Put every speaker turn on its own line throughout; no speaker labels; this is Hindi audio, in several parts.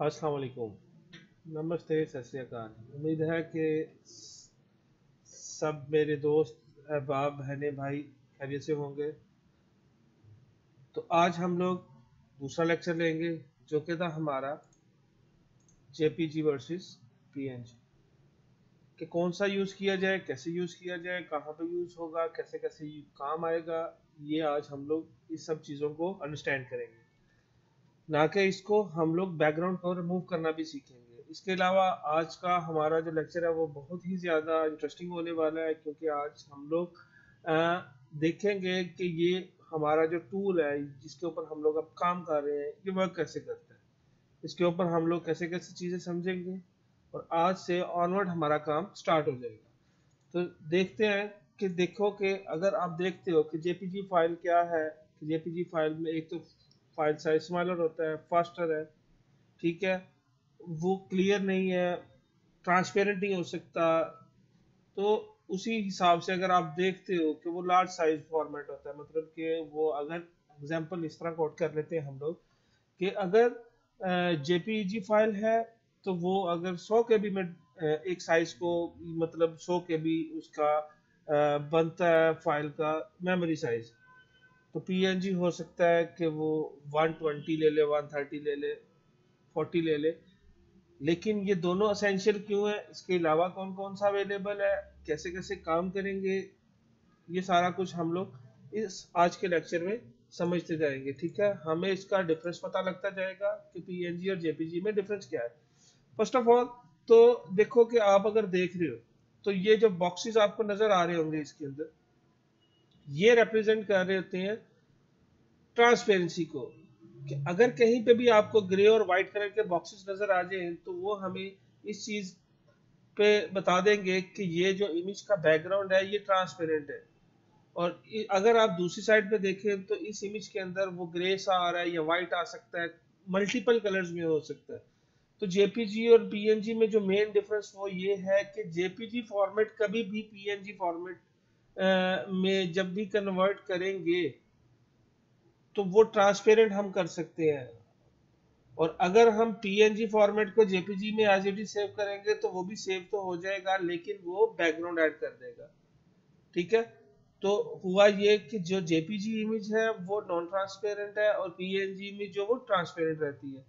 अस्सलाम वालेकुम नमस्ते, सत श्री अकाल। उम्मीद है कि सब मेरे दोस्त, अहबाब, बहने, भाई खैरियत से होंगे। तो आज हम लोग दूसरा लेक्चर लेंगे, जो कि था हमारा जेपीजी वर्सेस पीएनजी। कि कौन सा यूज़ किया जाए, कैसे यूज़ किया जाए, कहाँ पे यूज़ होगा कैसे कैसे काम आएगा, ये आज हम लोग इस सब चीज़ों को अंडरस्टैंड करेंगे। ना कि इसको हम लोग बैकग्राउंड को रिमूव करना भी सीखेंगे। इसके अलावा आज का हमारा जो लेक्चर है, वो बहुत ही ज़्यादा इंटरेस्टिंग होने वाला है, क्योंकि आज हम लोग देखेंगे कि ये हमारा जो टूल है, जिसके ऊपर हम लोग अब काम कर रहे हैं, ये वर्क कैसे करता है। इसके ऊपर हम लोग कैसे कैसे चीज़ें समझेंगे, और आज से ऑनवर्ड हमारा काम स्टार्ट हो जाएगा। तो देखते हैं कि देखो कि अगर आप देखते हो कि जेपीजी फ़ाइल क्या है जेपीजी फ़ाइल में एक तो फ़ाइल साइज़ स्मॉलर होता है, फास्टर है, ठीक है? वो क्लियर नहीं है, ट्रांसपेरेंट नहीं हो सकता। तो उसी हिसाब से अगर आप देखते हो कि वो लार्ज साइज़ फॉर्मेट होता है मतलब कि वो अगर एग्जांपल इस तरह कोट कर लेते हैं हम लोग कि अगर जेपीजी फ़ाइल है तो वो अगर 100 के बी में एक साइज़ को मतलब 100 के बी उसका बनता है फ़ाइल का मेमोरी साइज़ तो पीएनजी हो सकता है कि वो 120 ले ले 130 ले ले 40 ले ले। लेकिन ये दोनों असेंशियल क्यों है? इसके अलावा कौन कौन सा अवेलेबल है? कैसे कैसे काम करेंगे? ये सारा कुछ हम लोग इस आज के लेक्चर में समझते जाएँगे, ठीक है? हमें इसका डिफरेंस पता लगता जाएगा कि पीएनजी और जेपीजी में डिफरेंस क्या है। फ़र्स्ट ऑफ़ ऑल तो देखो कि आप अगर देख रहे हो तो ये जो बॉक्सेस आपको नज़र आ रहे होंगे इसके अंदर ये रिप्रेजेंट कर रहे होते हैं ट्रांसपेरेंसी को, कि अगर कहीं पे भी आपको ग्रे और व्हाइट कलर के बॉक्सेस नज़र आ जाए तो वो हमें इस चीज़ पे बता देंगे कि ये जो इमेज का बैकग्राउंड है, ये ट्रांसपेरेंट है। और अगर आप दूसरी साइड पे देखें तो इस इमेज के अंदर वो ग्रे सा आ रहा है या व्हाइट आ सकता है मल्टीपल कलर्स में हो सकता है। तो जेपीजी और पीएनजी में जो मेन डिफरेंस वो ये है कि जेपीजी फॉर्मेट कभी भी पीएनजी फॉर्मेट में जब भी कन्वर्ट करेंगे तो वो ट्रांसपेरेंट हम कर सकते हैं। और अगर हम पीएनजी फॉर्मेट को जेपीजी में इट सेव करेंगे तो वो भी सेव तो हो जाएगा, लेकिन वो बैकग्राउंड ऐड कर देगा। ठीक है? तो हुआ ये कि जो जेपीजी इमेज है, वो नॉन ट्रांसपेरेंट है, और पीएनजी इमेज जो, वो ट्रांसपेरेंट रहती है।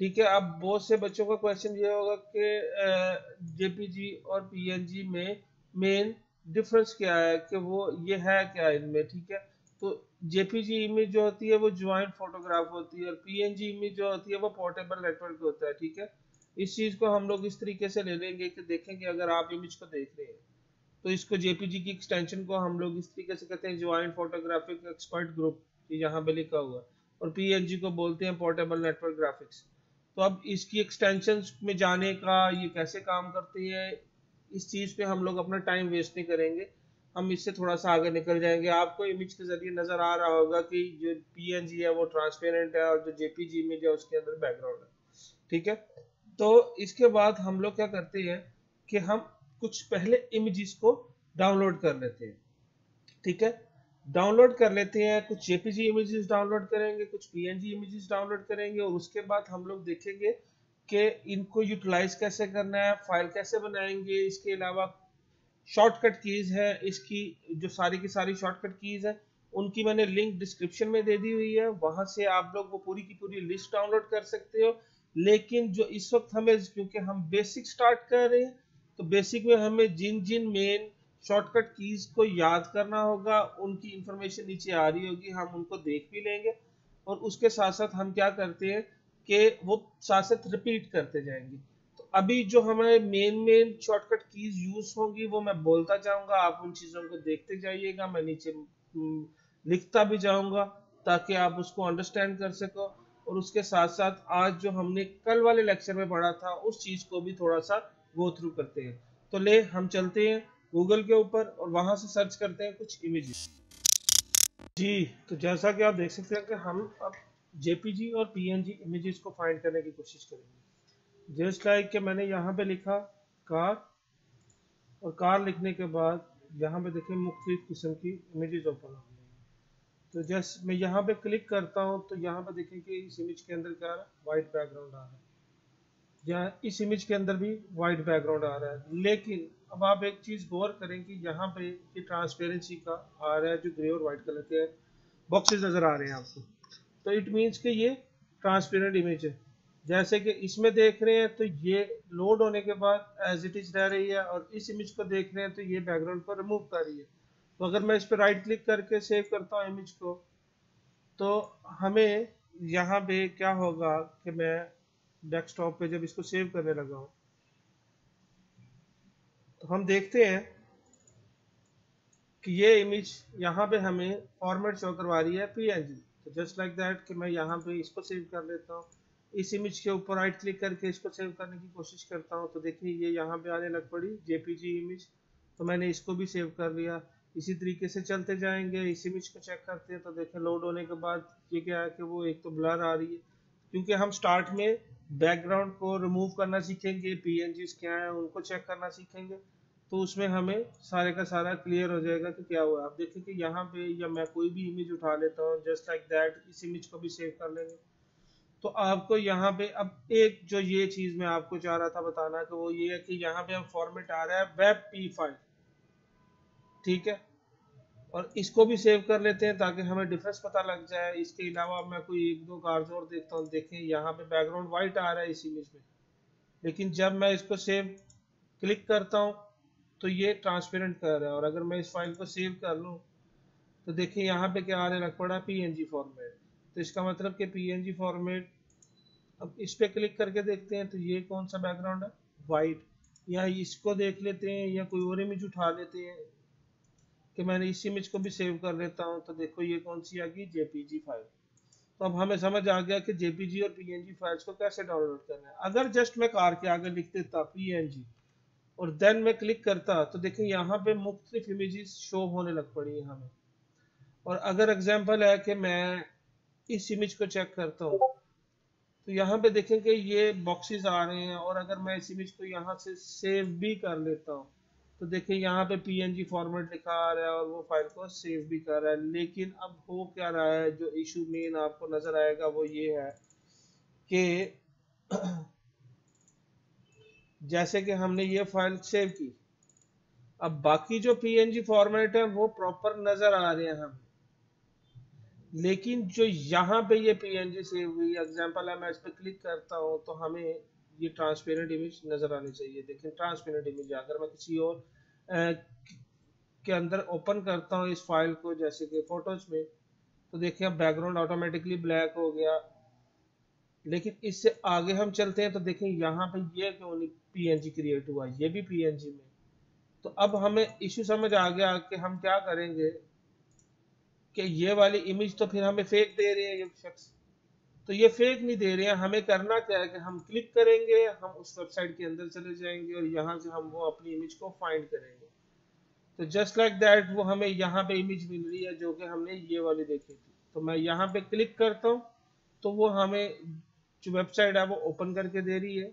ठीक है? अब बहुत से बच्चों का क्वेश्चन ये होगा कि जेपीजी और पीएनजी में मेन डिफरेंस क्या है कि वो ये है क्या इनमें, ठीक है? तो जेपीजी इमेज जो होती है, वो ज्वाइंट फोटोग्राफ होती है और पीएनजी इमेज जो होती है, वो पोर्टेबल नेटवर्क होता है, ठीक है? इस चीज़ को हम लोग इस तरीके से ले लेंगे कि देखेंगे, अगर आप इमेज को देख रहे हैं तो इसको जेपीजी की एक्सटेंशन को हम लोग इस तरीके से कहते हैं ज्वाइंट फोटोग्राफिक एक्सपर्ट ग्रुप यहाँ पे लिखा हुआ है। और पीएनजी को बोलते हैं पोर्टेबल नेटवर्क ग्राफिक्स तो अब इसकी एक्सटेंशन में जाने का ये कैसे काम करती है? इस चीज़ पे हम लोग अपना टाइम वेस्ट नहीं करेंगे। हम इससे थोड़ा सा आगे निकल जाएँगे। आपको इमेज के ज़रिए नज़र आ रहा होगा कि जो पीएनजी है, वो ट्रांसपेरेंट है और जो जेपीजी इमेज है, उसके अंदर बैकग्राउंड है। ठीक है? तो इसके बाद हम लोग क्या करते हैं कि हम कुछ पहले इमेजेस को डाउनलोड कर लेते हैं। ठीक है? डाउनलोड कर लेते हैं, कुछ जेपीजी इमेजेस डाउनलोड करेंगे, कुछ पीएनजी इमेजेस डाउनलोड करेंगे और उसके बाद हम लोग देखेंगे कि इनको यूटिलाइज कैसे करना है फ़ाइल कैसे बनाएँगे, इसके अलावा शॉर्टकट कीज है, इसकी जो सारी की सारी शॉर्टकट कीज है, उनकी मैंने लिंक डिस्क्रिप्शन में दे दी हुई है, वहाँ से आप लोग वो पूरी की पूरी लिस्ट डाउनलोड कर सकते हो। लेकिन जो इस वक्त हमें, क्योंकि हम बेसिक स्टार्ट कर रहे हैं तो बेसिक में हमें जिन जिन मेन शॉर्टकट कीज को याद करना होगा, उनकी इंफॉर्मेशन नीचे आ रही होगी, हम उनको देख भी लेंगे। और उसके साथ साथ हम क्या करते हैं कि वो साथ साथ रिपीट करते जाएँगे। तो अभी जो हमारे main main shortcut keys use होंगी, वो मैं बोलता जाऊँगा। आप उन चीज़ों को देखते जाइएगा। मैं नीचे लिखता भी जाऊँगा ताकि आप उसको अंडरस्टैंड कर सको। और उसके साथ साथ आज जो हमने कल वाले लेक्चर में पढ़ा था, उस चीज़ को भी थोड़ा सा गो थ्रू करते हैं। तो ले, हम चलते हैं गूगल के ऊपर और वहाँ से सर्च करते हैं कुछ इमेजेस जी तो जैसा कि आप देख सकते हैं कि हम अब जेपीजी और पीएनजी इमेजेस को फाइंड करने की कोशिश करेंगे। जस्ट लाइक कि मैंने यहाँ पे लिखा कार, और कार लिखने के बाद यहाँ पे देखें मुख्तलिफ़ किस्म की इमेजेस ओपन हो गई तो जस्ट मैं यहाँ पे क्लिक करता हूँ तो यहाँ पे देखें कि इस इमेज के अंदर क्या वाइट बैकग्राउंड आ रहा है। या इस इमेज के अंदर भी वाइट बैकग्राउंड आ रहा है। लेकिन अब आप एक चीज़ गौर करें कि यहाँ पे ट्रांसपेरेंसी का आ रहा है, जो ग्रे और व्हाइट कलर के बॉक्सेस नज़र आ रहे हैं आपको। तो इट मीन्स कि ये ट्रांसपेरेंट इमेज है। जैसे कि इसमें देख रहे हैं तो ये लोड होने के बाद एज इट इज़ रह रही है और इस इमेज को देख रहे हैं तो ये बैकग्राउंड को रिमूव कर रही है। तो अगर मैं इस पर राइट क्लिक करके सेव करता हूँ इमेज को तो हमें यहाँ पे क्या होगा कि मैं डेस्कटॉप पे जब इसको सेव करने लगा हूँ तो हम देखते हैं कि ये इमेज यहाँ पे हमें फॉर्मेट शो करवा रही है पीएनजी तो जस्ट लाइक दैट कि मैं यहाँ पे इसको सेव कर लेता हूँ। इस इमेज के ऊपर राइट क्लिक करके इसको सेव करने की कोशिश करता हूँ। तो देखिए, ये यहाँ पे आने लग पड़ी जेपीजी इमेज तो मैंने इसको भी सेव कर लिया इसी तरीके से चलते जाएँगे। इस इमेज को चेक करते हैं तो देखें लोड होने के बाद ये क्या है कि वो एक तो ब्लर आ रही है। क्योंकि हम स्टार्ट में बैकग्राउंड को रिमूव करना सीखेंगे पी क्या है, उनको चेक करना सीखेंगे। तो उसमें हमें सारे का सारा क्लियर हो जाएगा कि क्या हुआ। आप देखें कि यहाँ पे या मैं कोई भी इमेज उठा लेता हूँ जस्ट लाइक दैट इस इमेज को भी सेव कर लेंगे। तो आपको यहाँ पे अब एक जो ये चीज़ मैं आपको चाह रहा था बताना कि वो ये है कि यहाँ पे अब फॉर्मेट आ रहा है वेब पी फ़ाइल ठीक है? और इसको भी सेव कर लेते हैं ताकि हमें डिफरेंस पता लग जाए। इसके अलावा मैं कोई एक दो कार्ड और देखता हूँ। देखें यहाँ पे बैकग्राउंड वाइट आ रहा है इस इमेज में। लेकिन जब मैं इसको सेव क्लिक करता हूँ तो ये ट्रांसपेरेंट कर रहा है। और अगर मैं इस फ़ाइल को सेव कर लूँ तो देखिए यहाँ पे क्या आने लग पड़ा पी फॉर्मेट तो इसका मतलब कि पीएनजी फॉर्मेट अब इस पर क्लिक करके देखते हैं तो ये कौन सा बैकग्राउंड है? वाइट या इसको देख लेते हैं, या कोई और इमेज उठा लेते हैं, कि मैंने इस इमेज को भी सेव कर लेता हूँ तो देखो ये कौन सी आ गई? जेपीजी फ़ाइल तो अब हमें समझ आ गया कि जेपीजी और पीएनजी फाइल्स को कैसे डाउनलोड करना है। अगर जस्ट मैं कार के आगे लिख देता पीएनजी और देन मैं क्लिक करता तो देखें यहाँ पे मुख्तलिफ़ इमेजेस शो होने लग पड़ी है हमें। और अगर एग्जांपल है कि मैं इस इमेज को चेक करता हूँ तो यहाँ पे देखें कि ये बॉक्सेस आ रहे हैं और अगर मैं इस इमेज को यहाँ से सेव भी कर लेता हूँ तो देखिए यहाँ पे पीएनजी फॉर्मेट लिखा आ रहा है और वो फ़ाइल को सेव भी कर रहा है। लेकिन अब हो क्या रहा है? जो इशू मेन आपको नज़र आएगा वो ये है कि जैसे कि हमने ये फ़ाइल सेव की। अब बाकी जो पीएनजी फॉर्मेट है, वो प्रॉपर नज़र आ रहे हैं हम। लेकिन जो यहाँ पे ये पीएनजी सेव हुई एग्जांपल है, मैं इस पर क्लिक करता हूँ तो हमें ये ट्रांसपेरेंट इमेज नज़र आनी चाहिए। देखें ट्रांसपेरेंट इमेज अगर मैं किसी और के अंदर ओपन करता हूँ इस फ़ाइल को, जैसे कि फ़ोटोज़ में तो देखिए बैकग्राउंड ऑटोमेटिकली ब्लैक हो गया। लेकिन इससे आगे हम चलते हैं तो देखें यहाँ पे ये क्यों नहीं पीएनजी क्रिएट हुआ, ये भी पीएनजी में। तो अब हमें इश्यू समझ आ गया कि हम क्या करेंगे कि ये वाली इमेज तो फिर हमें फेक दे रहे हैं ये शख्स। तो ये फेक नहीं दे रहे हैं, हमें करना क्या है कि हम क्लिक करेंगे, हम उस वेबसाइट के अंदर चले जाएँगे और यहाँ से हम वो अपनी इमेज को फाइंड करेंगे। तो जस्ट लाइक दैट वो हमें यहाँ पे इमेज मिल रही है जो कि हमने ये वाली देखी थी। तो मैं यहाँ पे क्लिक करता हूँ तो वो हमें जो वेबसाइट है वो ओपन करके दे रही है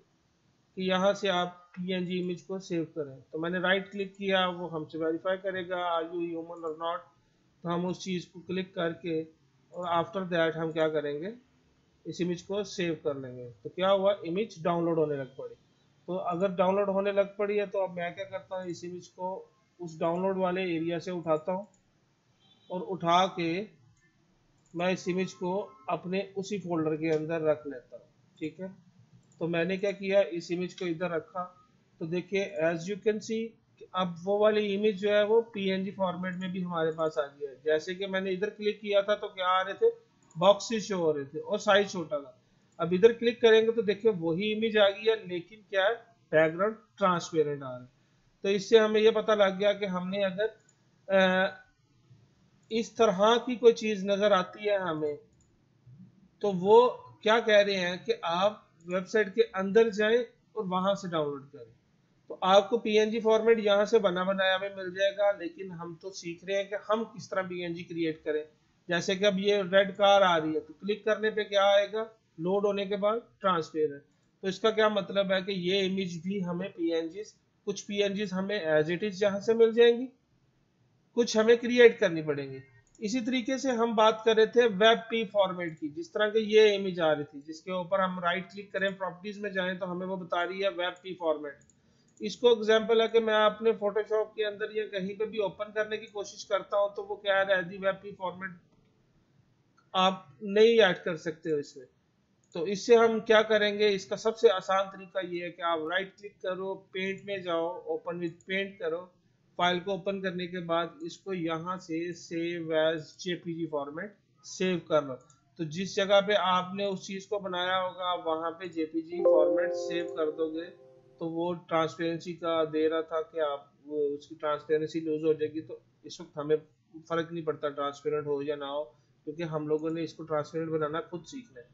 कि यहाँ से आप पीएनजी इमेज को सेव करें। तो मैंने राइट क्लिक किया, वो हमसे वेरीफाई करेगा आर यू ह्यूमन और नॉट तो हम उस चीज़ को क्लिक करके और आफ्टर दैट हम क्या करेंगे? इस इमेज को सेव कर लेंगे। तो क्या हुआ? इमेज डाउनलोड होने लग पड़ी। तो अगर डाउनलोड होने लग पड़ी है तो अब मैं क्या करता हूँ? इस इमेज को उस डाउनलोड वाले एरिया से उठाता हूँ और उठा के मैं इस इमेज को अपने उसी फोल्डर के अंदर रख लेता हूँ, ठीक है? तो मैंने क्या किया? इस इमेज को इधर रखा। तो देखिए एज यू कैन सी अब वो वाली इमेज जो है, वो पीएनजी फॉर्मेट में भी हमारे पास आ गया है। जैसे कि मैंने इधर क्लिक किया था तो क्या आ रहे थे? बॉक्सेस शो हो रहे थे, और साइज़ छोटा था। अब इधर क्लिक करेंगे तो देखिए, वही इमेज आ गई है, लेकिन क्या है? बैकग्राउंड ट्रांसपेरेंट आ रहा है। तो इससे हमें ये पता लग गया कि हमने अगर इस तरह की कोई चीज़ नज़र आती है हमें तो वो क्या कह रहे हैं कि आप वेबसाइट के अंदर जाएँ और वहाँ से डाउनलोड करें। तो आपको पीएनजी फॉर्मेट यहाँ से बना बनाया में मिल जाएगा, लेकिन हम तो सीख रहे हैं कि हम किस तरह पीएनजी क्रिएट करें। जैसे कि अब ये रेड कार आ रही है तो क्लिक करने पे क्या आएगा? लोड होने के बाद ट्रांसपेरेंट तो इसका क्या मतलब है कि ये इमेज भी हमें पीएनजी कुछ पीएनजी हमें एज इट इज़ यहाँ से मिल जाएँगी कुछ हमें क्रिएट करनी पड़ेंगी। इसी तरीके से हम बात कर रहे थे वेब पी फॉर्मेट की, जिस तरह के ये इमेज आ रही थी, जिसके ऊपर हम राइट क्लिक करें प्रॉपर्टीज़ में जाएँ तो हमें वो बता रही है वेब पी फॉर्मेट इसको एग्जांपल है कि मैं अपने फोटोशॉप के अंदर या कहीं पे भी ओपन करने की कोशिश करता हूँ तो वो क्या है वेब पी फॉर्मेट आप नहीं ऐड कर सकते हो इसमें। तो इससे हम क्या करेंगे, इसका सबसे आसान तरीका ये है कि आप राइट क्लिक करो पेंट में जाओ ओपन विद पेंट करो। फ़ाइल को ओपन करने के बाद इसको यहाँ से save as JPG format save कर लो तो जिस जगह पे आपने उस चीज़ को बनाया होगा, आप वहाँ पे जेपीजी फॉर्मेट सेव कर दोगे तो वो ट्रांसपेरेंसी का दे रहा था कि आप उसकी ट्रांसपेरेंसी लूज हो जाएगी। तो इस वक्त हमें फ़र्क नहीं पड़ता ट्रांसपेरेंट हो या ना हो, क्योंकि हम लोगों ने इसको ट्रांसपेरेंट बनाना खुद सीखना है।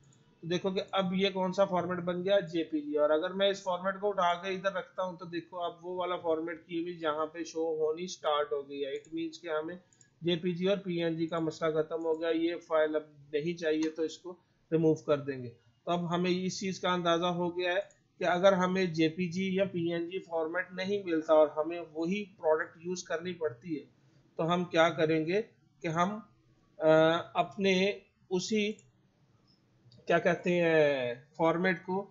तो देखो कि अब ये कौन सा फॉर्मेट बन गया? जेपीजी और अगर मैं इस फॉर्मेट को उठा के इधर रखता हूँ तो देखो अब वो वाला फॉर्मेट की इमेज यहाँ पे शो होनी स्टार्ट हो गई है। इट मीन्स कि हमें जेपीजी और पीएनजी का मसला खत्म हो गया। ये फ़ाइल अब नहीं चाहिए तो इसको रिमूव कर देंगे। तो अब हमें इस चीज़ का अंदाज़ा हो गया है कि अगर हमें जेपीजी या पीएनजी फॉर्मेट नहीं मिलता और हमें वही प्रोडक्ट यूज़ करनी पड़ती है तो हम क्या करेंगे कि हम आ, अपने उसी क्या कहते हैं फॉर्मेट को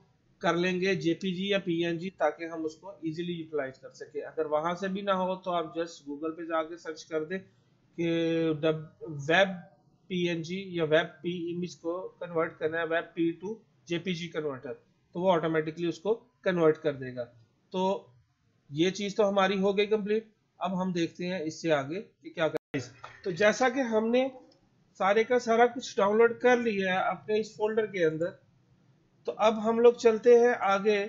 कर लेंगे जेपीजी या पीएनजी ताकि हम उसको इजीली यूटिलाइज कर सके। अगर वहाँ से भी ना हो तो आप जस्ट गूगल पे जाके सर्च कर दे कि वेब पीएनजी या वेब पी इमेज को कन्वर्ट करना है web P to JPG converter तो वो ऑटोमेटिकली उसको कन्वर्ट कर देगा। तो ये चीज़ तो हमारी हो गई कंप्लीट अब हम देखते हैं इससे आगे कि क्या करें तो जैसा कि हमने सारे का सारा कुछ डाउनलोड कर लिया है अपने इस फोल्डर के अंदर। तो अब हम लोग चलते हैं आगे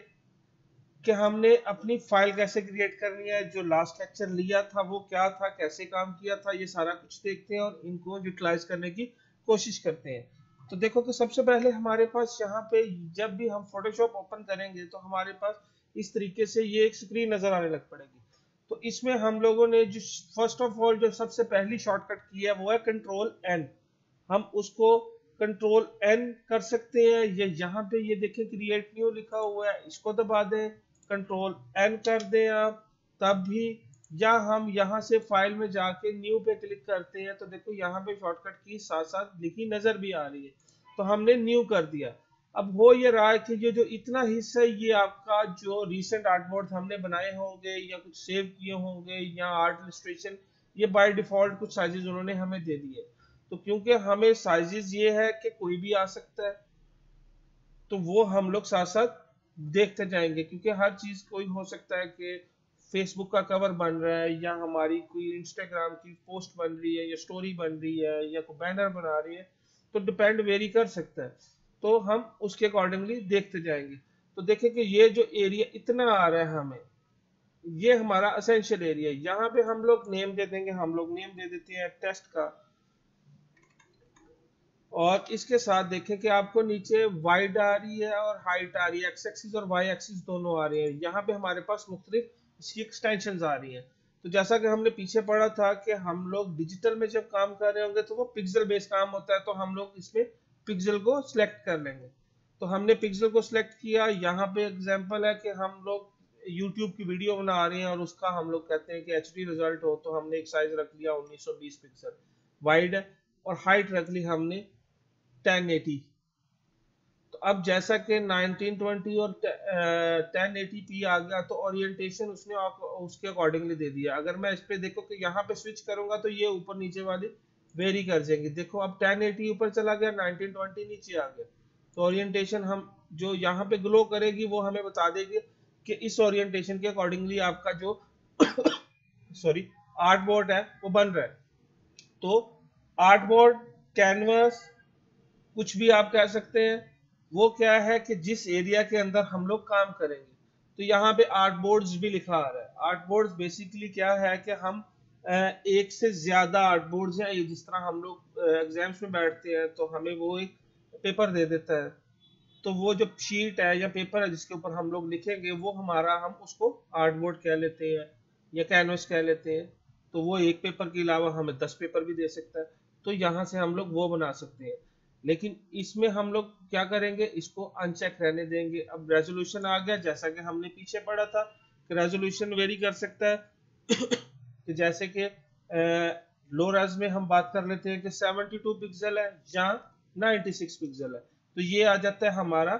कि हमने अपनी फ़ाइल कैसे क्रिएट करनी है, जो लास्ट लेक्चर लिया था वो क्या था, कैसे काम किया था, ये सारा कुछ देखते हैं और इनको यूटिलाइज करने की कोशिश करते हैं। तो देखो कि सबसे पहले हमारे पास यहाँ पे जब भी हम फोटोशॉप ओपन करेंगे तो हमारे पास इस तरीके से ये एक स्क्रीन नज़र आने लग पड़ेगी। तो इसमें हम लोगों ने जो फ़र्स्ट ऑफ़ ऑल जो सबसे पहली शॉर्टकट की है, वो है कंट्रोल एन हम उसको कंट्रोल एन कर सकते हैं। या यहाँ पे ये देखें क्रिएट न्यू लिखा हुआ है, इसको दबा दें कंट्रोल एन कर दें आप। तब भी या हम यहाँ से फ़ाइल में जाके न्यू पे क्लिक करते हैं तो देखो यहाँ पे शॉर्टकट की साथ साथ लिखी नज़र भी आ रही है। तो हमने न्यू कर दिया। अब हो ये रहा है कि ये जो इतना हिस्सा ये आपका जो रिसेंट आर्टबोर्ड हमने बनाए होंगे या कुछ सेव किए होंगे या आर्ट इलस्ट्रेशन ये बाय डिफ़ॉल्ट कुछ साइजेस उन्होंने हमें दे दिए। तो क्योंकि हमें साइजेस ये है कि कोई भी आ सकता है तो वो हम लोग साथ साथ देखते जाएँगे। क्योंकि हर चीज़ कोई हो सकता है कि फेसबुक का कवर बन रहा है या हमारी कोई इंस्टाग्राम की पोस्ट बन रही है या स्टोरी बन रही है या कोई बैनर बना रही है तो डिपेंड वेरी कर सकता है। तो हम उसके अकॉर्डिंगली देखते जाएँगे। तो देखें कि ये जो एरिया इतना आ रहा है हमें, ये हमारा असेंशियल एरिया यहाँ पे हम लोग नेम दे देंगे, हम लोग नेम दे देते हैं टेस्ट का। और इसके साथ देखें कि आपको नीचे वाइड आ रही है और हाइट आ रही है। एक्स एक्सिस और वाई एक्सिस दोनों आ रही है। यहाँ पे हमारे पास मुख्तलिफ़ इसकी एक्सटेंशन आ रही है। तो जैसा कि हमने पीछे पढ़ा था कि हम लोग डिजिटल में जब काम कर रहे होंगे तो वो पिक्सल बेस्ड काम होता है तो हम लोग इसमें पिक्सल को सिलेक्ट कर लेंगे। तो हमने पिक्सल को सिलेक्ट किया। यहाँ पे एग्ज़ाम्पल है कि हम लोग यूट्यूब की वीडियो बना रहे हैं और उसका हम लोग कहते हैं कि एच रिज़ल्ट हो तो हमने एक साइज़ रख लिया 1920 पिक्सल वाइड और हाइट रख ली हमने 1080 तो अब जैसा कि 1920 और टेन एटी पी आ गया तो ओरिएंटेशन उसने उसके अकॉर्डिंगली दे दिया। अगर मैं इस पे देखो कि यहाँ पे स्विच करूँगा तो ये ऊपर नीचे वाली वेरी कर जाएँगे। देखो, अब 1080 ऊपर चला गया 1920 नीचे आ गया। तो ओरिएंटेशन हम जो यहाँ पे ग्लो करेगी, वो हमें बता देगी कि इस ओरिएंटेशन के अकॉर्डिंगली आपका जो सॉरी आर्ट बोर्ड है, वो बन रहा है। तो आर्ट बोर्ड कैनवस कुछ भी आप कह सकते हैं, वो क्या है कि जिस एरिया के अंदर हम लोग काम करेंगे। तो यहाँ पे आर्ट बोर्ड्स भी लिखा आ रहा है। आर्ट बोर्ड्स बेसिकली क्या है कि हम एक से ज़्यादा आर्ट बोर्ड्स हैं, जिस तरह हम लोग एग्ज़ाम्स में बैठते हैं तो हमें वो एक पेपर दे देता है। तो वो जो शीट है या पेपर है जिसके ऊपर हम लोग लिखेंगे, वो हमारा हम उसको आर्ट बोर्ड कह लेते हैं, या कैनवस कह लेते हैं। तो वो एक पेपर के अलावा हमें दस पेपर भी दे सकता है। तो यहाँ से हम लोग वो बना सकते हैं। लेकिन इसमें हम लोग क्या करेंगे, इसको अनचेक रहने देंगे। अब रेजोल्यूशन आ गया, जैसा कि हमने पीछे पढ़ा था कि रेजोल्यूशन वेरी कर सकता है। कि जैसे कि लो रेज में हम बात कर लेते हैं कि 72 पिक्सल है या 96 पिक्सल है। तो ये आ जाता है हमारा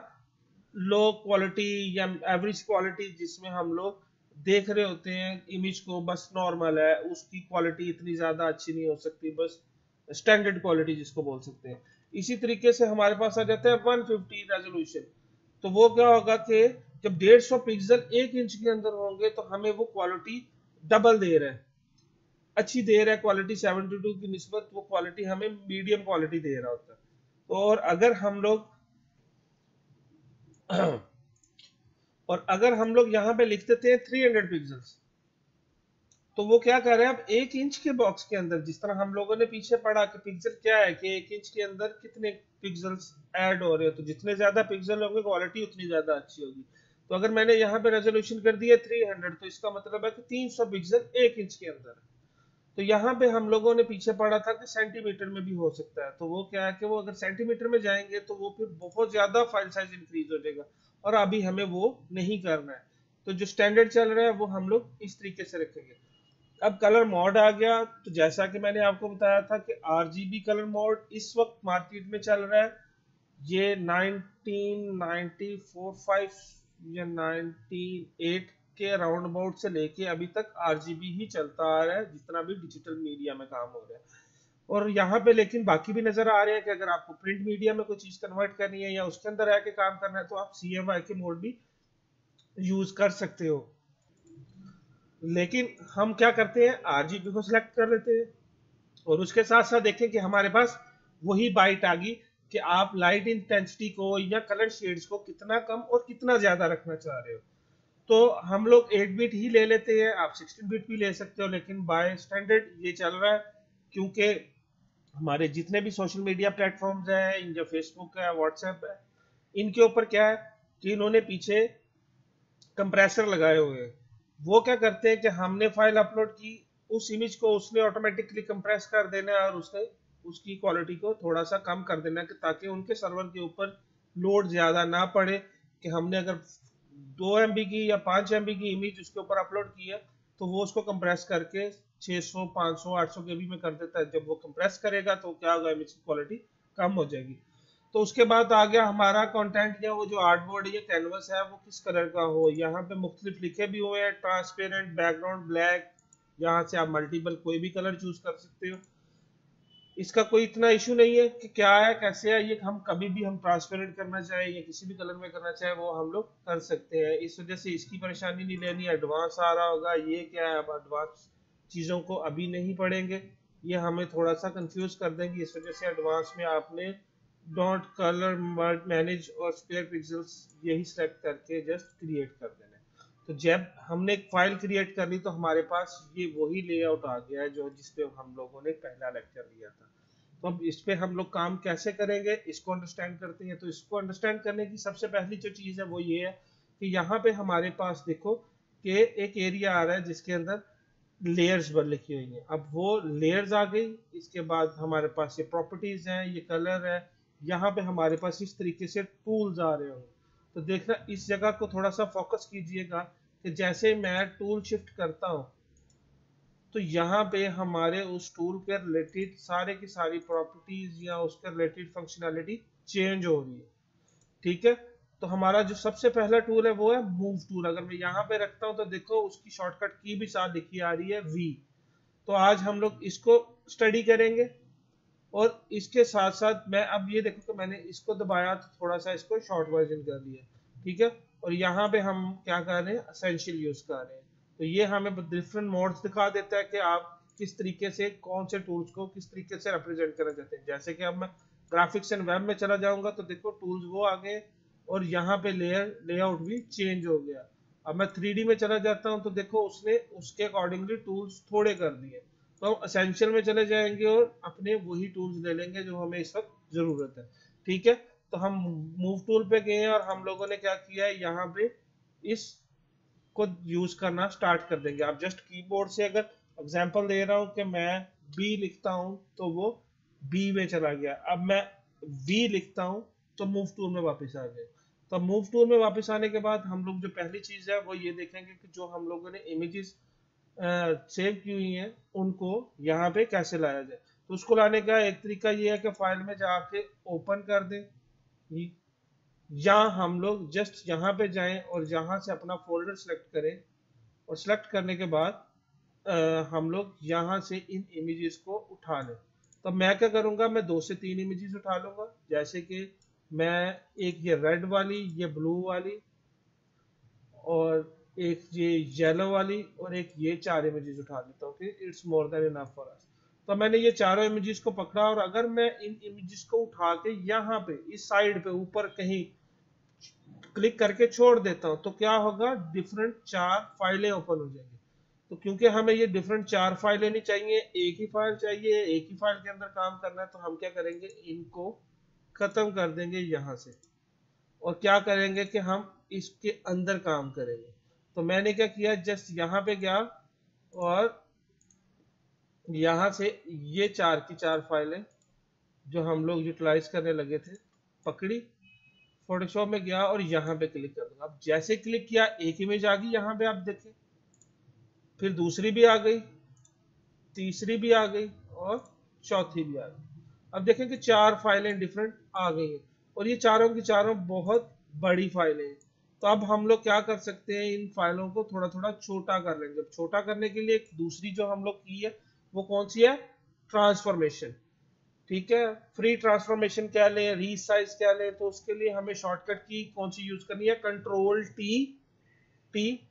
लो क्वालिटी या एवरेज क्वालिटी जिसमें हम लोग देख रहे होते हैं इमेज को बस नॉर्मल है, उसकी क्वालिटी इतनी ज़्यादा अच्छी नहीं हो सकती, बस स्टैंडर्ड क्वालिटी जिसको बोल सकते हैं। इसी तरीके से हमारे पास आ जाता है 150 रेजोल्यूशन तो वो क्या होगा कि जब 150 पिक्सल एक इंच के अंदर होंगे तो हमें वो क्वालिटी डबल दे रहा है। अच्छी दे रहा है क्वालिटी 72 की निस्बत, वो क्वालिटी हमें मीडियम क्वालिटी दे रहा होता है। तो और अगर हम लोग, और अगर हम लोग यहाँ पे लिख देते हैं 300 पिक्सल्स तो वो क्या कर रहे हैं, अब एक इंच के बॉक्स के अंदर, जिस तरह हम लोगों ने पीछे पढ़ा कि पिक्सल क्या है, कि एक इंच के अंदर कितने पिक्सल्स ऐड हो रहे हो तो जितने ज़्यादा पिक्सल होंगे क्वालिटी उतनी ज़्यादा अच्छी होगी। तो अगर मैंने यहाँ पे रेजोल्यूशन कर दिया 300 तो इसका मतलब है कि 300 पिक्सल एक इंच के अंदर तो यहाँ पे हम लोगों ने पीछे पढ़ा था कि सेंटीमीटर में भी हो सकता है। तो वो क्या है कि वो अगर सेंटीमीटर में जाएँगे तो वो फिर बहुत ज़्यादा फ़ाइल साइज़ इंक्रीज हो जाएगा और अभी हमें वो नहीं करना है। तो जो स्टैंडर्ड चल रहा है वो हम लोग इस तरीके से रखेंगे। अब कलर मोड आ गया। तो जैसा कि मैंने आपको बताया था कि आरजीबी कलर मोड इस वक्त मार्केट में चल रहा है। ये 1994 या 98 के राउंड अबाउट से लेके अभी तक आरजीबी ही चलता आ रहा है, जितना भी डिजिटल मीडिया में काम हो रहा है। और यहाँ पे लेकिन बाकी भी नज़र आ रहे हैं कि अगर आपको प्रिंट मीडिया में कोई चीज़ कन्वर्ट करनी है या उसके अंदर आके काम करना है तो आप सी के मोड भी यूज़ कर सकते हो। लेकिन हम क्या करते हैं? आरजीबी को सिलेक्ट कर लेते हैं। और उसके साथ साथ देखें कि हमारे पास वही बाइट आ गई कि आप लाइट इंटेंसिटी को या कलर शेड्स को कितना कम और कितना ज़्यादा रखना चाह रहे हो। तो हम लोग 8 बिट ही ले लेते हैं। आप 16 बिट भी ले सकते हो, लेकिन बाय स्टैंडर्ड ये चल रहा है, क्योंकि हमारे जितने भी सोशल मीडिया प्लेटफॉर्म्स हैं जो फेसबुक है व्हाट्सएप है, इनके ऊपर क्या है कि इन्होंने पीछे कंप्रेसर लगाए हुए हैं। वो क्या करते हैं कि हमने फ़ाइल अपलोड की, उस इमेज को उसने ऑटोमेटिकली कंप्रेस कर देना और उसने उसकी क्वालिटी को थोड़ा सा कम कर देना है ताकि उनके सर्वर के ऊपर लोड ज़्यादा ना पड़े, कि हमने अगर दो MB की या पाँच एमबी की इमेज उसके ऊपर अपलोड की है तो वो उसको कंप्रेस करके 600, 500, 800 के बी में कर देता है। जब वो कंप्रेस करेगा तो क्या होगा इमेज की क्वालिटी कम हो जाएगी। तो उसके बाद आ गया हमारा कंटेंट या वो जो आर्टबोर्ड या कैनवस है वो किस कलर का हो? यहाँ पे मुख्तलिफ़ लिखे भी हुए हैं ट्रांसपेरेंट बैकग्राउंड ब्लैक यहाँ से आप मल्टीपल कोई भी कलर चूज़ कर सकते हो। इसका कोई इतना इशू नहीं है कि क्या है, कैसे है, ये हम कभी भी हम ट्रांसपेरेंट करना चाहे या किसी भी कलर में करना चाहे, वो हम लोग कर सकते हैं। इस वजह से इसकी परेशानी नहीं लेनी एडवांस आ रहा होगा, ये क्या है, अब एडवांस चीज़ों को अभी नहीं पढ़ेंगे। ये हमें थोड़ा सा कंफ्यूज कर देंगे। इस वजह से एडवांस में आपने डॉट कलर मैनेज और स्पेयर पिक्सल्स यही सेलेक्ट करके जस्ट क्रिएट कर देना। तो जब हमने एक फ़ाइल क्रिएट कर ली तो हमारे पास ये वही लेआउट आ गया है जो जिसपे हम लोगों ने पहला लेक्चर लिया था। तो अब इस पे हम लोग काम कैसे करेंगे, इसको अंडरस्टैंड करते हैं। तो इसको अंडरस्टैंड करने की सबसे पहली जो चीज़ है, वो ये है कि यहाँ पे हमारे पास देखो कि एक एरिया आ रहा है जिसके अंदर लेयर्स पर लिखी हुई है। अब वो लेयर्स आ गई, इसके बाद हमारे पास ये प्रॉपर्टीज़ हैं, ये कलर है। यहाँ पे हमारे पास इस तरीके से टूल्स आ रहे होंगे। तो देखना, इस जगह को थोड़ा सा फोकस कीजिएगा कि जैसे मैं टूल शिफ्ट करता हूँ तो यहाँ पे हमारे उस टूल के रिलेटेड सारे की सारी प्रॉपर्टीज़ या उसके रिलेटेड फंक्शनैलिटी चेंज हो रही है। ठीक है? तो हमारा जो सबसे पहला टूल है, वो है मूव टूल अगर मैं यहाँ पे रखता हूँ तो देखो, उसकी शॉर्टकट की भी साथ लिखी आ रही है वी तो आज हम लोग इसको स्टडी करेंगे। और इसके साथ साथ मैं अब ये देखो कि मैंने इसको दबाया तो थोड़ा सा इसको शॉर्ट वर्जन कर दिया, ठीक है? और यहाँ पे हम क्या कर रहे हैं? असेंशियल यूज़ कर रहे हैं। तो ये हमें डिफरेंट मोड्स दिखा देता है कि आप किस तरीके से, कौन से टूल्स को किस तरीके से रिप्रेजेंट करना चाहते हैं। जैसे कि अब मैं ग्राफिक्स एंड वेब में चला जाऊँगा तो देखो टूल्स वो आ गए और यहाँ पे लेयर लेआउट भी चेंज हो गया। अब मैं थ्री में चला जाता हूँ तो देखो उसने, उसके अकॉर्डिंगली टूल्स थोड़े कर दिए। तो हम असेंशियल में चले जाएँगे और अपने वही टूल्स ले लेंगे जो हमें इस वक्त ज़रूरत है। ठीक है? तो हम मूव टूल पे गए और हम लोगों ने क्या किया है? यहाँ पे इस को यूज़ करना स्टार्ट कर देंगे। आप जस्ट कीबोर्ड से अगर एग्जांपल दे रहा हूँ कि मैं बी लिखता हूँ तो वो बी में चला गया। अब मैं वी लिखता हूँ तो मूव टूल में वापस आ गए तो मूव टूल में वापस आने के बाद हम लोग जो पहली चीज़ है, वो ये देखेंगे कि जो हम लोगों ने इमेजेस सेव की हुई हैं उनको यहाँ पे कैसे लाया जाए? तो उसको लाने का एक तरीका ये है कि फ़ाइल में जाके ओपन कर दें। या हम लोग जस्ट यहाँ पे जाएँ और यहाँ से अपना फोल्डर सेलेक्ट करें और सेलेक्ट करने के बाद आ, हम लोग यहाँ से इन इमेजेस को उठा लें। तो मैं क्या करूँगा? मैं दो से तीन इमेजेस उठा लूँगा। जैसे कि मैं एक ये रेड वाली ये ब्लू वाली और एक ये येलो वाली और एक ये चार इमेजेस उठा लेता हूँ it's more than enough for us तो मैंने ये चारों इमेजेस को पकड़ा और अगर मैं इन इमेजेस को उठा के यहाँ पे, इस साइड पे, ऊपर कहीं क्लिक करके छोड़ देता हूँ तो क्या होगा? डिफरेंट चार फाइलें ओपन हो जाएँगी। तो क्योंकि हमें ये डिफरेंट चार फाइलें नहीं चाहिए, एक ही फ़ाइल चाहिए, एक ही फ़ाइल के अंदर काम करना है तो हम क्या करेंगे? इनको खत्म कर देंगे यहाँ से। और क्या करेंगे कि हम इसके अंदर काम करेंगे। तो मैंने क्या किया, जस्ट यहाँ पे गया और यहाँ से ये चार की चार फाइलें जो हम लोग यूटिलाइज करने लगे थे, पकड़ी फोटोशॉप में गया और यहाँ पे क्लिक कर दूँगा। अब जैसे क्लिक किया, एक इमेज आ गई यहाँ पे, आप देखें। फिर दूसरी भी आ गई, तीसरी भी आ गई और चौथी भी आ गई। अब देखें कि चार फाइलें डिफरेंट आ गई हैं और ये चारों की चारों बहुत बड़ी फाइलें हैं। तो अब हम लोग क्या कर सकते हैं, इन फाइलों को थोड़ा थोड़ा छोटा कर लेंगे छोटा करने के लिए दूसरी जो हम लोग की है, वो कौन सी है? ट्रांसफॉर्मेशन। ठीक है? फ्री ट्रांसफॉर्मेशन क्या लें, रीसाइज क्या लें तो उसके लिए हमें शॉर्टकट की कौन सी यूज़ करनी है? Control T T.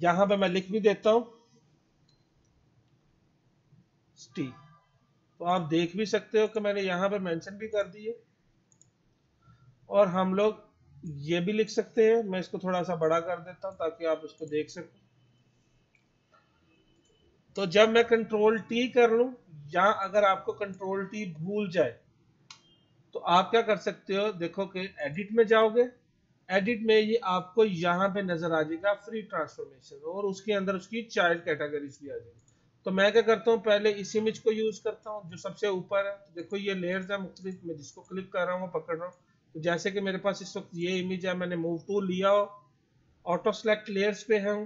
यहाँ पे मैं लिख भी देता हूँ। टी। तो आप देख भी सकते हो कि मैंने यहाँ पे मेंशन भी कर दी है। और हम लोग ये भी लिख सकते हैं। मैं इसको थोड़ा सा बड़ा कर देता हूँ ताकि आप इसको देख सकें। तो जब मैं कंट्रोल टी कर लू, या अगर आपको कंट्रोल टी भूल जाए तो आप क्या कर सकते हो? देखो कि एडिट में जाओगे। एडिट में ये आपको यहाँ पे नज़र आ जाएगा फ्री ट्रांसफॉर्मेशन और उसके अंदर उसकी चाइल्ड कैटेगरीज भी आ जाएगी। तो मैं क्या करता हूँ? पहले इस इमेज को यूज़ करता हूँ, जो सबसे ऊपर है। देखो ये लेयर्स है मुख्तलिफ़, मैं जिसको क्लिक कर रहा हूँ पकड़ रहा हूँ। तो जैसे कि मेरे पास इस वक्त ये इमेज है, मैंने मूव टू लिया ऑटो सेलेक्ट लेयर्स पे है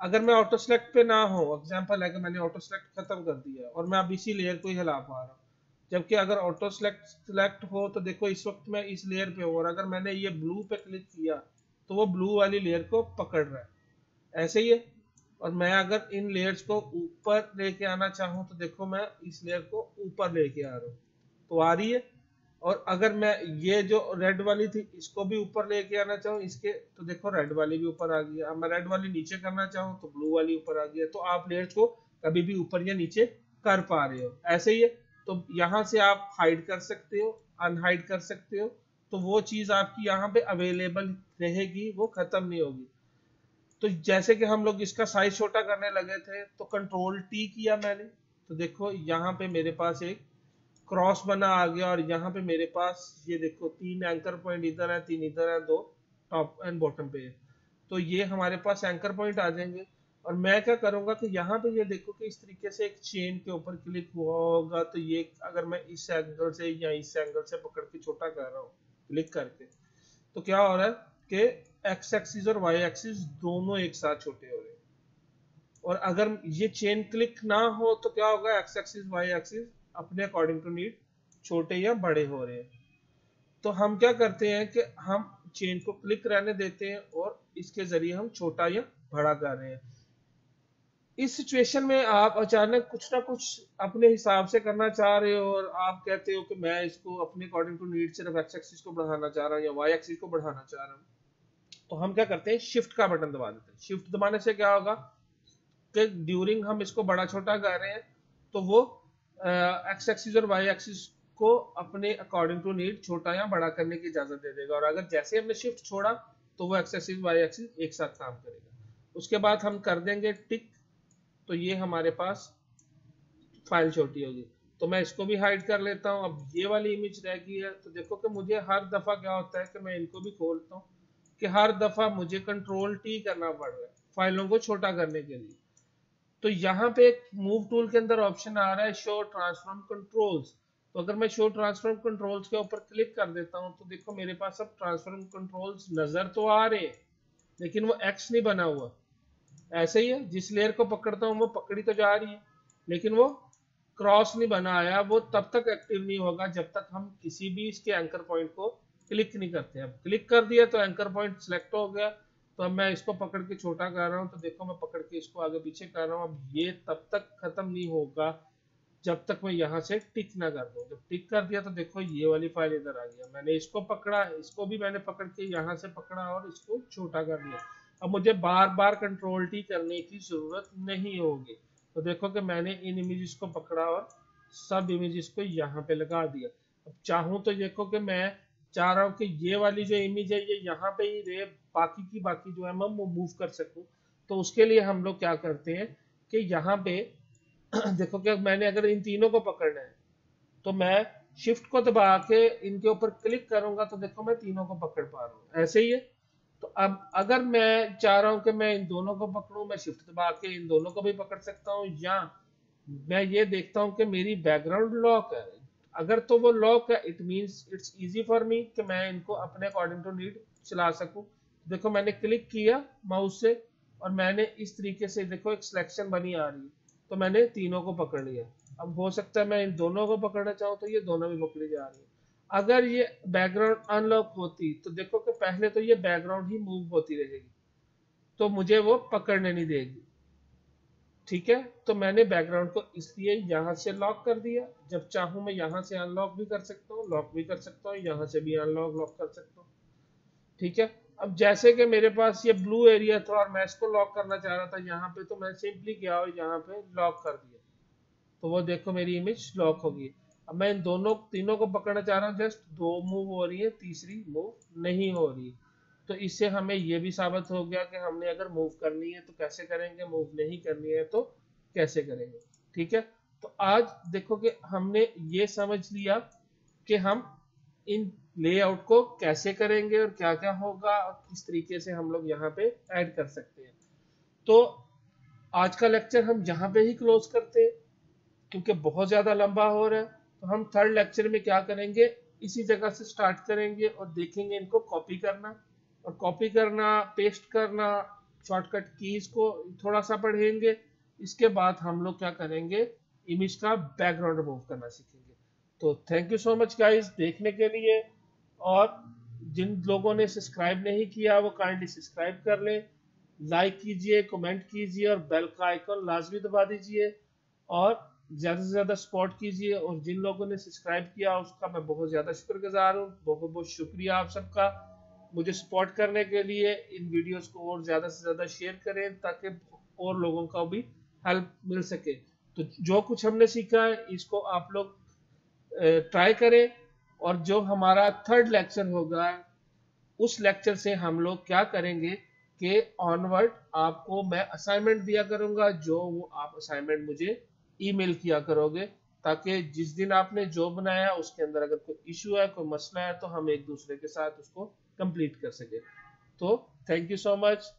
अगर मैं ऑटो सेलेक्ट पे ना हो एग्जांपल है कि मैंने ऑटो सेलेक्ट खत्म कर दिया और मैं अब इसी लेयर को ही हिला पा रहा हूँ। जबकि अगर ऑटो सेलेक्ट सेलेक्ट हो तो देखो इस वक्त मैं इस लेयर पे हूँ और अगर मैंने ये ब्लू पे क्लिक किया तो वो ब्लू वाली लेयर को पकड़ रहा है। ऐसे ही है। और मैं अगर इन लेयर्स को ऊपर लेके आना चाहूँ तो देखो मैं इस लेयर को ऊपर लेके आ रहा हूँ। तो आ रही है। और अगर मैं ये जो रेड वाली थी, इसको भी ऊपर लेके आना चाहूँ, इसके तो देखो रेड वाली भी ऊपर आ गई अब मैं रेड वाली नीचे करना चाहूँ तो ब्लू वाली ऊपर आ गई तो आप लेयर्स को कभी भी ऊपर या नीचे कर पा रहे हो। ऐसे ही है। तो यहाँ से आप हाइड कर सकते हो अनहाइड कर सकते हो। तो वो चीज़ आपकी यहाँ पे अवेलेबल रहेगी, वो खत्म नहीं होगी। तो जैसे कि हम लोग इसका साइज़ छोटा करने लगे थे तो कंट्रोल टी किया मैंने। तो देखो, यहाँ पे मेरे पास एक क्रॉस बना आ गया और यहाँ पे मेरे पास, ये देखो, तीन एंकर पॉइंट इधर है, तीन इधर है, दो टॉप एंड बॉटम पे है। तो ये हमारे पास एंकर पॉइंट आ जाएँगे। और मैं क्या करूँगा कि यहाँ पे ये देखो कि इस तरीके से एक चेन के ऊपर क्लिक हुआ होगा। तो ये अगर मैं इस एंगल से या इस एंगल से पकड़ के छोटा कर रहा हूँ क्लिक करके तो क्या हो रहा है कि एक्स एक्सिस और वाई एक्सिस दोनों एक साथ छोटे हो रहे हैं। और अगर ये चेन क्लिक ना हो तो क्या होगा? एक्स एक्सिस वाई एक्सिस अपने अकॉर्डिंग टू नीड छोटे या बड़े हो रहे हैं। तो हम क्या करते हैं कि हम चेन को क्लिक रहने देते हैं और इसके ज़रिए हम छोटा या बड़ा कर रहे हैं। इस सिचुएशन में आप अचानक कुछ ना कुछ अपने हिसाब से करना चाह रहे हो और आप कहते हो कि मैं इसको अपने अकॉर्डिंग टू नीड सिर्फ़ एक्स एक्सिस को बढ़ाना चाह रहा हूँ या वाई एक्सिस को बढ़ाना चाह रहा हूँ। तो हम क्या करते हैं शिफ्ट का बटन दबा देते हैं। शिफ्ट दबाने से क्या होगा कि ड्यूरिंग हम इसको बड़ा छोटा कर रहे हैं तो वो एक्स एक्सिस और वाई एक्सिस को अपने अकॉर्डिंग टू नीड छोटा या बड़ा करने की इजाज़त दे देगा। और अगर जैसे हमने शिफ्ट छोड़ा तो वो एक्स एक्सिस वाई एक्सिस एक साथ काम करेगा। उसके बाद हम कर देंगे टिक तो ये हमारे पास फ़ाइल छोटी होगी। तो मैं इसको भी हाइड कर लेता हूँ। अब ये वाली इमेज रह गई है। तो देखो कि मुझे हर दफ़ा क्या होता है कि मैं इनको भी खोलता हूँ कि हर दफ़ा मुझे कंट्रोल टी करना पड़ रहा है, फाइलों को छोटा करने के लिए। तो यहाँ पे मूव टूल के अंदर ऑप्शन आ रहा है शो ट्रांसफॉर्म कंट्रोल्स तो अगर मैं शो ट्रांसफॉर्म कंट्रोल्स के ऊपर क्लिक कर देता हूँ तो देखो मेरे पास अब ट्रांसफॉर्म कंट्रोल्स नज़र तो आ रहे हैं, लेकिन वो एक्स नहीं बना हुआ। ऐसे ही है, जिस लेयर को पकड़ता हूँ वो पकड़ी तो जा रही है, लेकिन वो क्रॉस नहीं बना आया। वो तब तक एक्टिव नहीं होगा जब तक हम किसी भी इसके एंकर पॉइंट को क्लिक नहीं करते। अब क्लिक कर दिया तो एंकर पॉइंट सिलेक्ट हो गया। तो अब मैं इसको पकड़ के छोटा कर रहा हूँ तो देखो मैं पकड़ के इसको आगे पीछे कर रहा हूँ। अब ये तब तक खत्म नहीं होगा जब तक मैं यहाँ से टिक ना कर दूँ। जब टिक कर दिया तो देखो ये वाली फ़ाइल इधर आ गया मैंने इसको पकड़ा, इसको भी मैंने पकड़ के यहाँ से पकड़ा और इसको छोटा कर दिया। अब मुझे बार बार कंट्रोल टी करने की ज़रूरत नहीं होगी। तो देखो कि मैंने इन इमेजेस को पकड़ा और सब इमेजेस को यहाँ पे लगा दिया। अब चाहूँ तो देखो कि मैं चाह रहा हूँ कि ये वाली जो इमेज है, ये यहाँ पे ही रहे, बाकी की बाकी जो है मैं वो मूव कर सकूँ। तो उसके लिए हम लोग क्या करते हैं कि यहाँ पे, देखो कि मैंने अगर इन तीनों को पकड़ना है तो मैं शिफ्ट को दबा के इनके ऊपर क्लिक करूँगा तो देखो मैं तीनों को पकड़ पा रहा हूँ। ऐसे ही है। तो अब अगर मैं चाह रहा हूँ कि मैं इन दोनों को पकड़ू, मैं शिफ्ट दबा के इन दोनों को भी पकड़ सकता हूँ, या मैं ये देखता हूँ कि मेरी बैकग्राउंड लॉक है अगर तो वो लॉक है it means it's easy for me कि मैं इनको अपने अकॉर्डिंग टू नीड चला सकूँ। देखो, मैंने क्लिक किया माउस से और मैंने इस तरीके से देखो, एक सिलेक्शन बनी आ रही है। तो मैंने तीनों को पकड़ लिया। अब हो सकता है मैं इन दोनों को पकड़ना चाहूँ तो ये दोनों भी पकड़ी जा रही है। अगर ये बैकग्राउंड अनलॉक होती तो देखो कि पहले तो ये बैकग्राउंड ही मूव होती रहेगी। तो मुझे वो पकड़ने नहीं देगी। ठीक है? तो मैंने बैकग्राउंड को इसलिए यहाँ से लॉक कर दिया। जब चाहूँ मैं यहाँ से अनलॉक भी कर सकता हूँ लॉक भी कर सकता हूँ, यहाँ से भी अनलॉक लॉक कर सकता हूँ। ठीक है? अब जैसे कि मेरे पास ये ब्लू एरिया था और मैं इसको लॉक करना चाह रहा था, यहाँ पे तो मैं सिंपली गया और यहाँ पे लॉक कर दिया। तो वो देखो मेरी इमेज लॉक हो गई। अब मैं इन दोनों, तीनों को पकड़ना चाह रहा हूँ जस्ट दो मूव हो रही है, तीसरी मूव नहीं हो रही। तो इससे हमें ये भी साबित हो गया कि हमने अगर मूव करनी है तो कैसे करेंगे मूव नहीं करनी है तो कैसे करेंगे? ठीक है? तो आज देखो कि हमने ये समझ लिया कि हम इन लेआउट को कैसे करेंगे और क्या क्या होगा और किस तरीके से हम लोग यहाँ पे ऐड कर सकते हैं। तो आज का लेक्चर हम यहाँ पे ही क्लोज करते हैं, क्योंकि बहुत ज़्यादा लंबा हो रहा है। तो हम थर्ड लेक्चर में क्या करेंगे? इसी जगह से स्टार्ट करेंगे और देखेंगे इनको कॉपी करना। और कॉपी करना पेस्ट करना शॉर्टकट कीज को थोड़ा सा पढ़ेंगे। इसके बाद हम लोग क्या करेंगे? इमेज का बैकग्राउंड रिमूव करना सीखेंगे। तो thank you so much guys देखने के लिए। और जिन लोगों ने सब्सक्राइब नहीं किया, वो काइंडली सब्सक्राइब कर लें। लाइक कीजिए कमेंट कीजिए और बेल का आइकन लाजमी दबा दीजिए। और ज़्यादा से ज़्यादा सपोर्ट कीजिए। और जिन लोगों ने सब्सक्राइब किया, उसका मैं बहुत ज़्यादा शुक्रगुजार हूँ। बहुत बहुत शुक्रिया आप सबका। मुझे सपोर्ट करने के लिए इन वीडियोस को और ज़्यादा से ज़्यादा शेयर करें ताकि और लोगों का भी हेल्प मिल सके। तो जो कुछ हमने सीखा है, इसको आप लोग ट्राई करें और जो हमारा थर्ड लेक्चर होगा, उस लेक्चर से हम लोग क्या करेंगे कि ऑनवर्ड आपको मैं असाइनमेंट दिया करूँगा, जो वो आप असाइनमेंट मुझे ईमेल किया करोगे ताकि जिस दिन आपने जो बनाया, उसके अंदर अगर कोई इशू है, कोई मसला है तो हम एक दूसरे के साथ उसको कंप्लीट कर सके। तो थैंक यू सो मच